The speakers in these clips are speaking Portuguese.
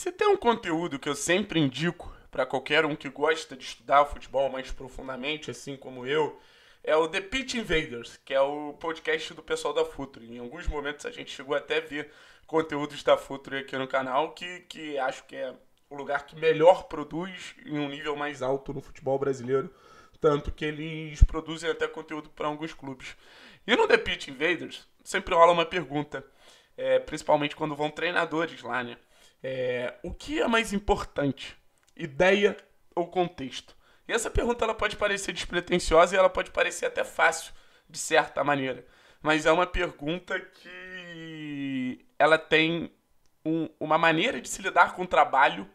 Se tem um conteúdo que eu sempre indico para qualquer um que gosta de estudar futebol mais profundamente, assim como eu, é o The Pitch Invaders, que é o podcast do pessoal da Futuro. Em alguns momentos a gente chegou até a ver conteúdos da Futuro aqui no canal, que, que acho que é o lugar que melhor produz em um nível mais alto no futebol brasileiro. Tanto que eles produzem até conteúdo para alguns clubes. E no The Pitch Invaders, sempre rola uma pergunta, é, principalmente quando vão treinadores lá, né? É, o que é mais importante? Ideia ou contexto? E essa pergunta ela pode parecer despretensiosa e ela pode parecer até fácil, de certa maneira. Mas é uma pergunta que ela tem um, uma maneira de se lidar com o trabalho,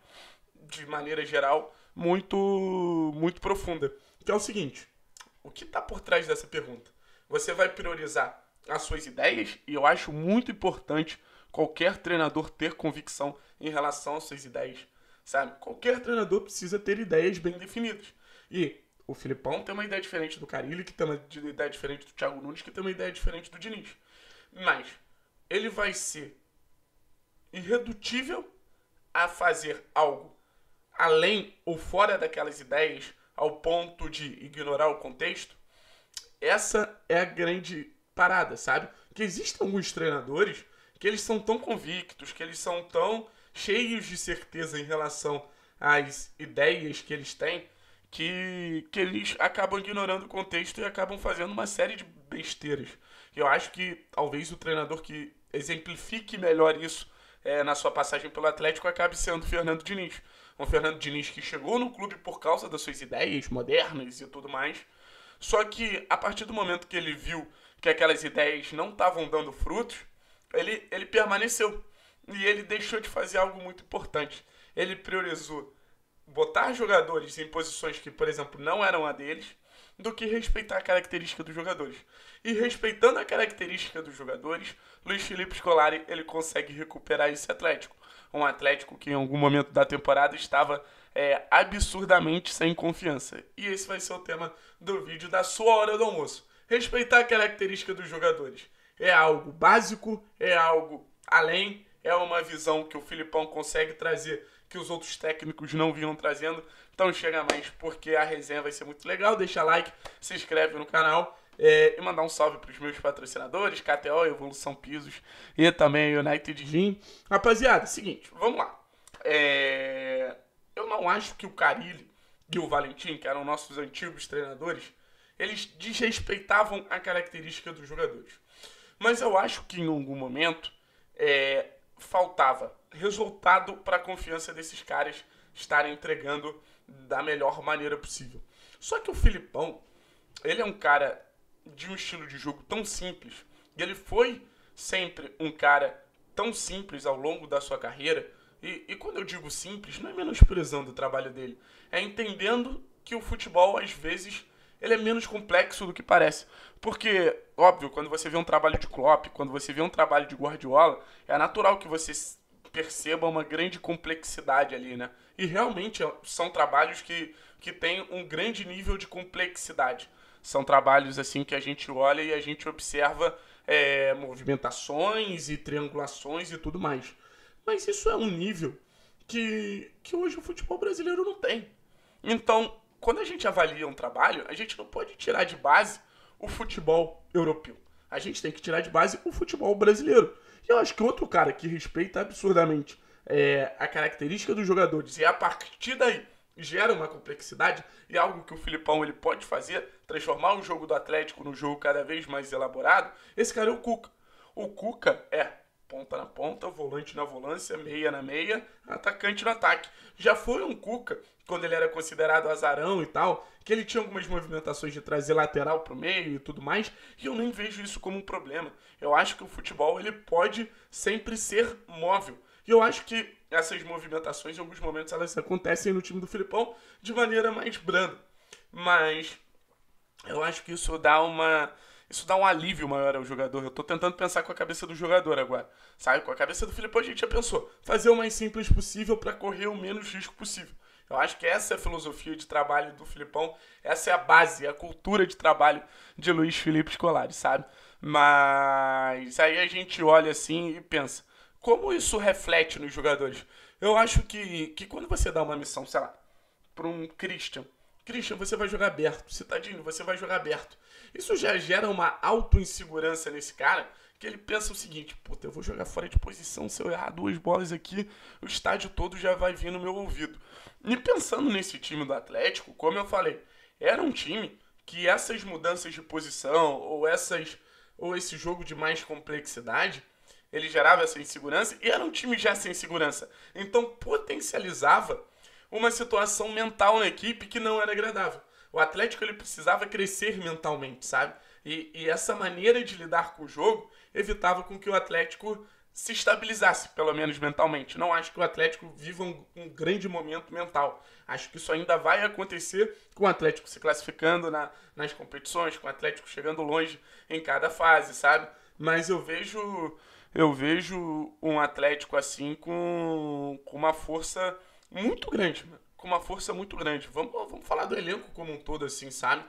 de maneira geral, muito, muito profunda. Que é o seguinte: o que está por trás dessa pergunta? Você vai priorizar as suas ideias, e eu acho muito importante qualquer treinador ter convicção em relação às suas ideias, sabe? Qualquer treinador precisa ter ideias bem definidas. E o Filipão tem uma ideia diferente do Carilli, que tem uma ideia diferente do Thiago Nunes, que tem uma ideia diferente do Diniz. Mas ele vai ser irredutível a fazer algo além ou fora daquelas ideias ao ponto de ignorar o contexto? Essa é a grande parada, sabe? Que existem alguns treinadores que eles são tão convictos, que eles são tão cheios de certeza em relação às ideias que eles têm, que, que eles acabam ignorando o contexto e acabam fazendo uma série de besteiras. Eu acho que talvez o treinador que exemplifique melhor isso é, na sua passagem pelo Atlético acabe sendo o Fernando Diniz. Um Fernando Diniz que chegou no clube por causa das suas ideias modernas e tudo mais. Só que a partir do momento que ele viu que aquelas ideias não estavam dando frutos, ele, ele permaneceu. E ele deixou de fazer algo muito importante. Ele priorizou botar jogadores em posições que, por exemplo, não eram a deles, do que respeitar a característica dos jogadores. E respeitando a característica dos jogadores, Luiz Felipe Scolari ele consegue recuperar esse Atlético. Um Atlético que em algum momento da temporada estava é, absurdamente sem confiança. E esse vai ser o tema do vídeo da sua hora do almoço. Respeitar a característica dos jogadores. É algo básico, é algo além, é uma visão que o Filipão consegue trazer que os outros técnicos não vinham trazendo. Então chega mais porque a resenha vai ser muito legal. Deixa like, se inscreve no canal é, e mandar um salve para os meus patrocinadores, KTO, Evolução Pisos e também United Gym. Rapaziada, seguinte, vamos lá. É, eu não acho que o Carilli e o Valentim, que eram nossos antigos treinadores, eles desrespeitavam a característica dos jogadores. Mas eu acho que em algum momento é, faltava resultado para a confiança desses caras estarem entregando da melhor maneira possível. Só que o Filipão, ele é um cara de um estilo de jogo tão simples, e ele foi sempre um cara tão simples ao longo da sua carreira. E, e quando eu digo simples, não é menosprezando o trabalho dele, é entendendo que o futebol às vezes ele é menos complexo do que parece. Porque, óbvio, quando você vê um trabalho de Klopp, quando você vê um trabalho de Guardiola, é natural que você perceba uma grande complexidade ali, né? E realmente é, são trabalhos que, que têm um grande nível de complexidade. São trabalhos assim que a gente olha e a gente observa é, movimentações e triangulações e tudo mais. Mas isso é um nível que, que hoje o futebol brasileiro não tem. Então, quando a gente avalia um trabalho, a gente não pode tirar de base o futebol europeu. A gente tem que tirar de base o futebol brasileiro. E eu acho que outro cara que respeita absurdamente é, a característica dos jogadores e a partir daí gera uma complexidade e algo que o Filipão ele pode fazer, transformar o jogo do Atlético no jogo cada vez mais elaborado, esse cara é o Cuca. O Cuca é ponta na ponta, volante na volância, meia na meia, atacante no ataque. Já foi um Cuca, quando ele era considerado azarão e tal, que ele tinha algumas movimentações de trazer lateral pro meio e tudo mais, e eu nem vejo isso como um problema. Eu acho que o futebol ele pode sempre ser móvel. E eu acho que essas movimentações, em alguns momentos, elas acontecem no time do Filipão de maneira mais branda. Mas eu acho que isso dá uma isso dá um alívio maior ao jogador. Eu tô tentando pensar com a cabeça do jogador agora. Sabe? Com a cabeça do Filipão a gente já pensou. Fazer o mais simples possível para correr o menos risco possível. Eu acho que essa é a filosofia de trabalho do Filipão. Essa é a base, a cultura de trabalho de Luiz Felipe Scolari, sabe? Mas aí a gente olha assim e pensa, como isso reflete nos jogadores? Eu acho que, que quando você dá uma missão, sei lá, pra um Christian, Christian, você vai jogar aberto. Citadino, você vai jogar aberto. Isso já gera uma auto-insegurança nesse cara, que ele pensa o seguinte, puta, eu vou jogar fora de posição, se eu errar duas bolas aqui, o estádio todo já vai vir no meu ouvido. E pensando nesse time do Atlético, como eu falei, era um time que essas mudanças de posição ou essas ou esse jogo de mais complexidade, ele gerava essa insegurança e era um time já sem segurança. Então potencializava uma situação mental na equipe que não era agradável. O Atlético ele precisava crescer mentalmente, sabe? E, e essa maneira de lidar com o jogo evitava com que o Atlético se estabilizasse, pelo menos mentalmente. Não acho que o Atlético viva um, um, grande momento mental. Acho que isso ainda vai acontecer com o Atlético se classificando na, nas competições, com o Atlético chegando longe em cada fase, sabe? Mas eu vejo eu vejo um Atlético assim com, com uma força muito grande, com uma força muito grande. Vamos, vamos falar do elenco como um todo assim, sabe?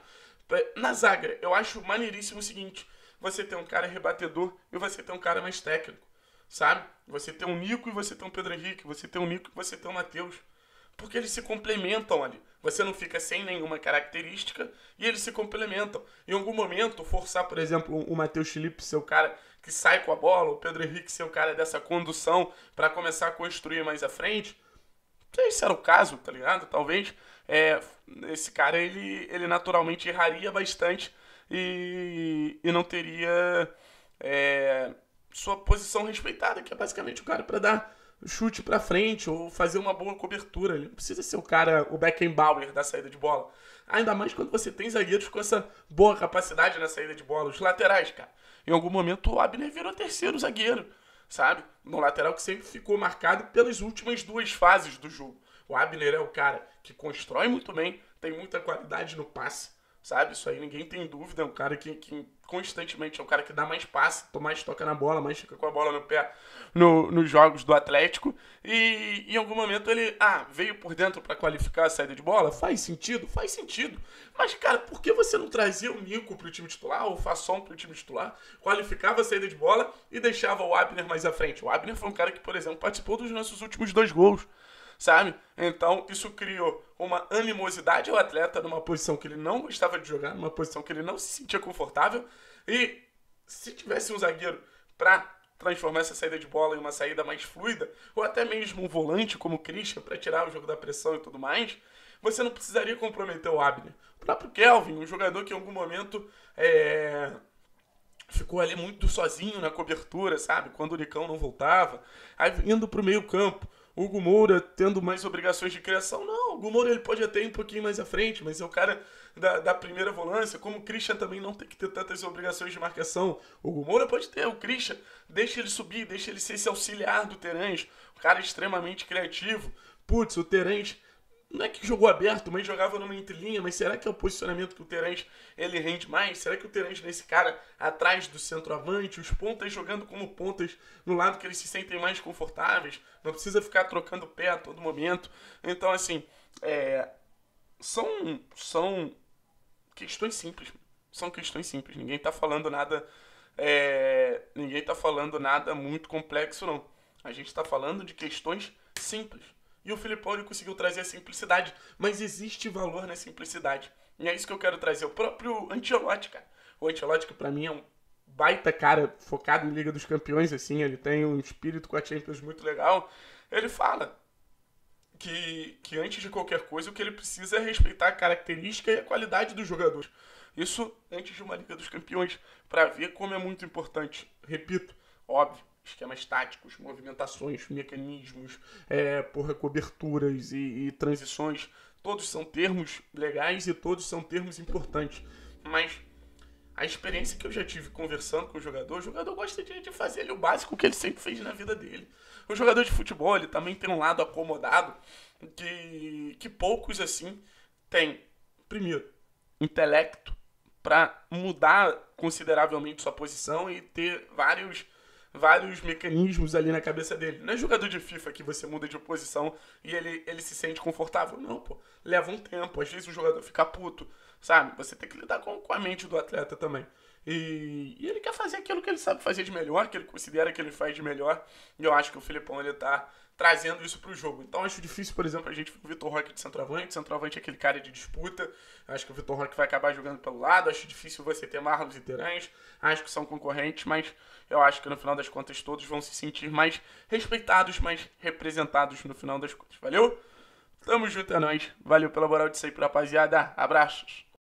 Na zaga, eu acho maneiríssimo o seguinte, você tem um cara rebatedor e você tem um cara mais técnico sabe? Você tem um Nico e você tem um Pedro Henrique, você tem um Nico e você tem um Matheus. Porque eles se complementam ali. Você não fica sem nenhuma característica e eles se complementam. Em algum momento, forçar, por exemplo, o Matheus Felipe ser o cara que sai com a bola, o Pedro Henrique ser o cara dessa condução para começar a construir mais à frente. Não sei se era o caso, tá ligado? Talvez é, esse cara ele, ele naturalmente erraria bastante e, e não teria. É, sua posição respeitada, que é basicamente o cara para dar chute para frente ou fazer uma boa cobertura. Ele não precisa ser o cara, o Beckenbauer da saída de bola. Ainda mais quando você tem zagueiros com essa boa capacidade na saída de bola. Os laterais, cara. Em algum momento o Abner virou terceiro zagueiro, sabe? No lateral que sempre ficou marcado pelas últimas duas fases do jogo. O Abner é o cara que constrói muito bem, tem muita qualidade no passe, sabe? Isso aí ninguém tem dúvida. É um cara que, que constantemente. É um cara que dá mais passe, mais toca na bola, mais fica com a bola no pé no, nos jogos do Atlético. E em algum momento ele, ah, veio por dentro para qualificar a saída de bola? Faz sentido? Faz sentido. Mas, cara, por que você não trazia o Nico pro time titular, ou o Fasson pro time titular, qualificava a saída de bola e deixava o Abner mais à frente? O Abner foi um cara que, por exemplo, participou dos nossos últimos dois gols sabe? Então, isso criou uma animosidade ao atleta numa posição que ele não gostava de jogar, numa posição que ele não se sentia confortável. E se tivesse um zagueiro para transformar essa saída de bola em uma saída mais fluida, ou até mesmo um volante como o Christian para tirar o jogo da pressão e tudo mais, você não precisaria comprometer o Abner. O próprio Kelvin, um jogador que em algum momento é, ficou ali muito sozinho na cobertura, sabe? Quando o Nicão não voltava, aí indo para o meio campo. Hugo Moura tendo mais obrigações de criação. Não, o Hugo Moura ele pode até ir um pouquinho mais à frente, mas é o cara da, da primeira volância. Como o Christian também não tem que ter tantas obrigações de marcação. O Hugo Moura pode ter, o Christian, deixa ele subir, deixa ele ser esse auxiliar do Terence. O cara extremamente criativo. Putz, o Terence não é que jogou aberto, mas jogava numa entrelinha, mas será que é o posicionamento que o Terence ele rende mais? Será que o Terence nesse cara atrás do centroavante, os pontas jogando como pontas no lado que eles se sentem mais confortáveis, não precisa ficar trocando pé a todo momento. Então, assim, é, são, são questões simples. São questões simples. Ninguém tá falando nada. É, ninguém tá falando nada muito complexo, não. A gente tá falando de questões simples e o Filipão conseguiu trazer a simplicidade. Mas existe valor na simplicidade. E é isso que eu quero trazer. O próprio Ancelotti, cara. O Ancelotti, que pra mim é um baita cara focado em Liga dos Campeões, assim. Ele tem um espírito com a Champions muito legal. Ele fala que, que antes de qualquer coisa, o que ele precisa é respeitar a característica e a qualidade dos jogadores. Isso antes de uma Liga dos Campeões, para ver como é muito importante. Repito, óbvio, esquemas táticos, movimentações, mecanismos, é, porra, coberturas e, e transições, todos são termos legais e todos são termos importantes. Mas a experiência que eu já tive conversando com o jogador, o jogador gosta de, de fazer ali, o básico que ele sempre fez na vida dele. O jogador de futebol, ele também tem um lado acomodado que, que poucos, assim, têm. Primeiro, intelecto para mudar consideravelmente sua posição e ter vários vários mecanismos ali na cabeça dele. Não é jogador de FIFA que você muda de posição e ele, ele se sente confortável. Não, pô. Leva um tempo. Às vezes o jogador fica puto, sabe? Você tem que lidar com, com a mente do atleta também. E, e, ele quer fazer aquilo que ele sabe fazer de melhor, que ele considera que ele faz de melhor. E eu acho que o Filipão ele tá trazendo isso para o jogo. Então acho difícil, por exemplo, a gente ver o Vitor Roque de centroavante. Centroavante é aquele cara de disputa. Acho que o Vitor Roque vai acabar jogando pelo lado. Acho difícil você ter Marlos e Terãs. Acho que são concorrentes, mas eu acho que no final das contas todos vão se sentir mais respeitados, mais representados no final das contas. Valeu? Tamo junto, é nóis. Valeu pela moral de sempre, rapaziada. Abraços.